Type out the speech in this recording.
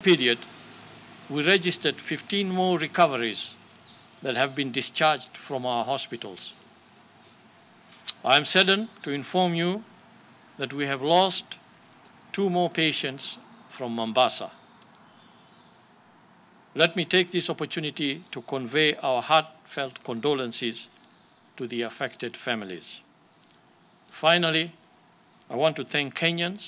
period, we registered 15 more recoveries that have been discharged from our hospitals. I am saddened to inform you that we have lost two more patients from Mombasa. Let me take this opportunity to convey our heartfelt condolences to the affected families. Finally, I want to thank Kenyans